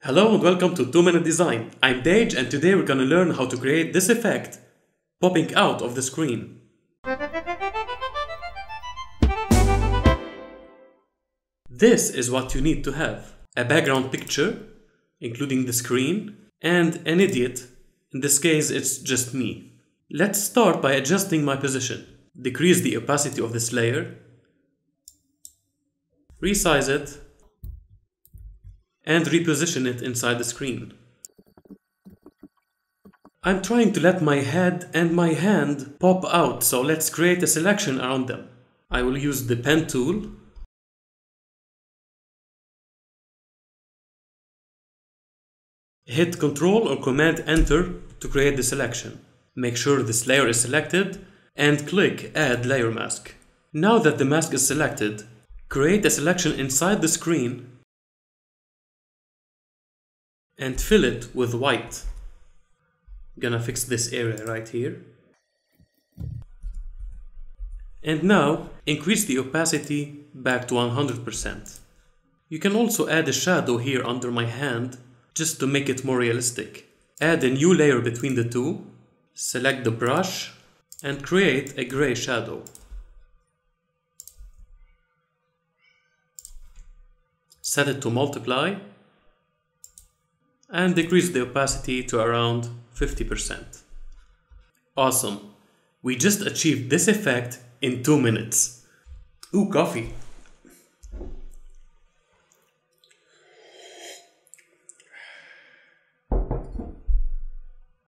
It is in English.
Hello and welcome to 2 Minute Design. I'm Dayj and today we're gonna learn how to create this effect popping out of the screen. This is what you need to have. A background picture, including the screen, and an idiot. In this case, it's just me. Let's start by adjusting my position. Decrease the opacity of this layer. Resize it and reposition it inside the screen. I'm trying to let my head and my hand pop out, so let's create a selection around them. I will use the pen tool. Hit Ctrl or Command Enter to create the selection. Make sure this layer is selected and click Add Layer Mask. Now that the mask is selected, create a selection inside the screen and fill it with white. Gonna fix this area right here. And now increase the opacity back to 100%. You can also add a shadow here under my hand just to make it more realistic. Add a new layer between the two, select the brush and create a gray shadow. Set it to multiply and decrease the opacity to around 50%. Awesome! We just achieved this effect in 2 minutes. Ooh, coffee!